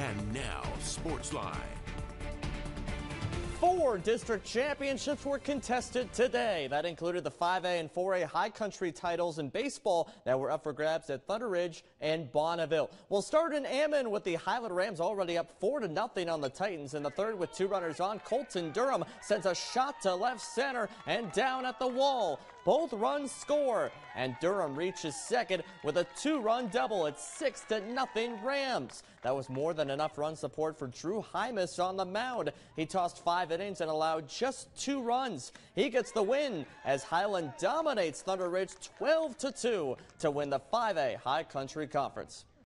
And now, Sports Sportsline. Four district championships were contested today. That included the 5A and 4A high country titles in baseball that were up for grabs at Thunder Ridge and Bonneville. We'll start in Ammon with the Highland Rams already up 4 to nothing on the Titans in the third with two runners on. Colton Durham sends a shot to left center and down at the wall. Both runs score, and Durham reaches second with a two-run double at 6 to nothing Rams. That was more than enough run support for Drew Hymas on the mound. He tossed five innings and allowed just two runs. He gets the win as Highland dominates Thunder Ridge 12 to 2 to win the 5A High Country Conference.